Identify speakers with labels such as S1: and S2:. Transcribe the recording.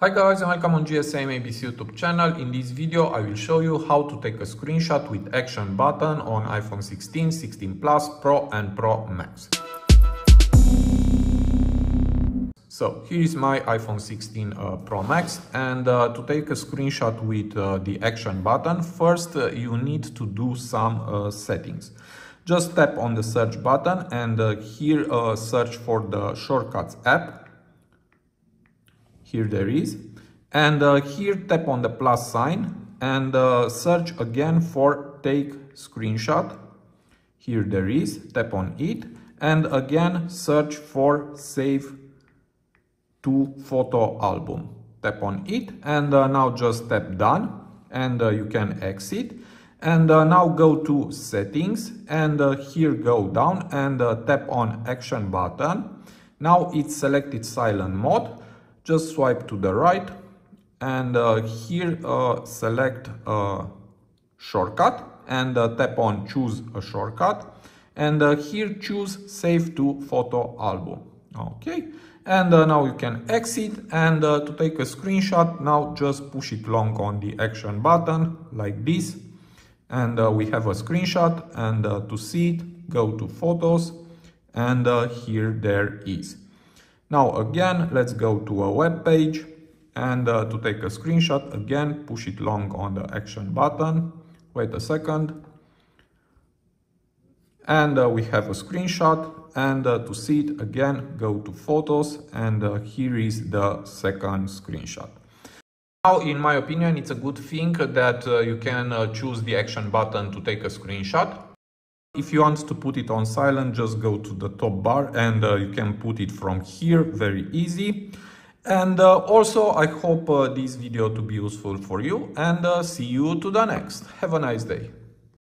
S1: Hi guys and welcome on GSM ABC YouTube channel. In this video I will show you how to take a screenshot with action button on iPhone 16, 16 Plus, Pro and Pro Max. So here is my iPhone 16 uh, Pro Max and uh, to take a screenshot with uh, the action button first uh, you need to do some uh, settings. Just tap on the search button and uh, here search for the shortcuts app here there is. And uh, here tap on the plus sign and uh, search again for take screenshot. Here there is. Tap on it and again search for save to photo album. Tap on it and uh, now just tap done and uh, you can exit. And uh, now go to settings and uh, here go down and tap on action button. Now it's selected silent mode just swipe to the right and uh, here uh, select shortcut and uh, tap on choose a shortcut and uh, here choose save to photo album. Okay. And uh, now you can exit and to take a screenshot now just push it long on the action button like this. And we have a screenshot and to see it go to photos and here there is now again, let's go to a web page and uh, to take a screenshot, again, push it long on the action button. Wait a second. And uh, we have a screenshot and uh, to see it again, go to photos and uh, here is the second screenshot. Now, in my opinion, it's a good thing that uh, you can uh, choose the action button to take a screenshot. If you want to put it on silent, just go to the top bar and uh, you can put it from here, very easy. And uh, also, I hope uh, this video to be useful for you and uh, see you to the next. Have a nice day.